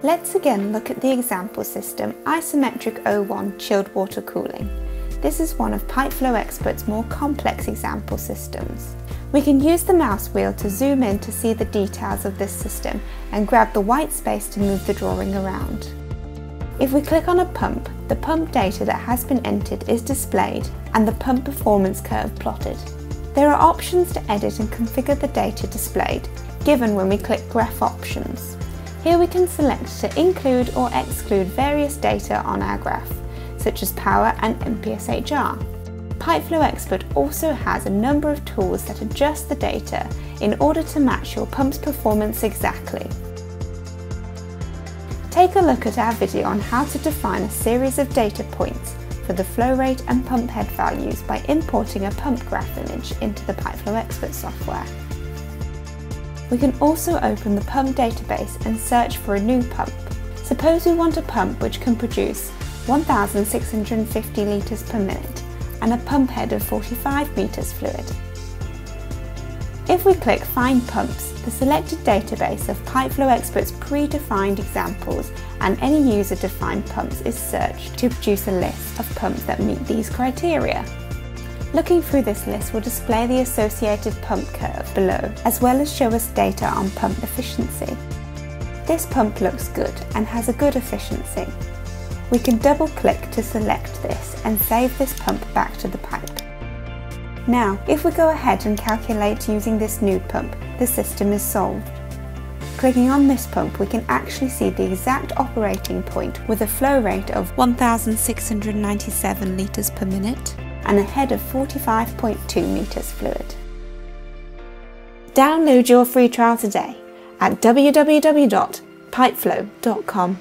Let's again look at the example system Isometric O1 chilled water cooling. This is one of Pipe Flow Expert's more complex example systems. We can use the mouse wheel to zoom in to see the details of this system and grab the white space to move the drawing around. If we click on a pump, the pump data that has been entered is displayed and the pump performance curve plotted. There are options to edit and configure the data displayed, given when we click Graph Options. Here we can select to include or exclude various data on our graph, such as power and NPSHR. Pipeflow Expert also has a number of tools that adjust the data in order to match your pump's performance exactly. Take a look at our video on how to define a series of data points for the flow rate and pump head values by importing a pump graph image into the Pipe Flow Expert software. We can also open the pump database and search for a new pump. Suppose we want a pump which can produce 1,650 litres per minute and a pump head of 45 metres fluid. If we click Find Pumps, the selected database of Pipe Flow Expert's predefined examples and any user-defined pumps is searched to produce a list of pumps that meet these criteria. Looking through this list will display the associated pump curve below, as well as show us data on pump efficiency. This pump looks good and has a good efficiency. We can double click to select this and save this pump back to the pipe. Now, if we go ahead and calculate using this new pump, the system is solved. Clicking on this pump, we can actually see the exact operating point with a flow rate of 1,697 litres per minute and a head of 45.2 metres fluid. Download your free trial today at www.pipeflow.com.